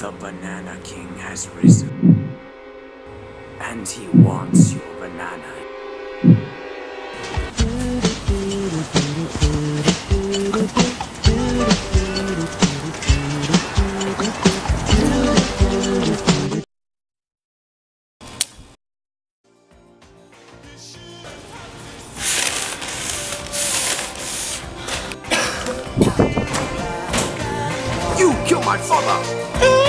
The Banana King has risen. And he wants your banana. You killed my father!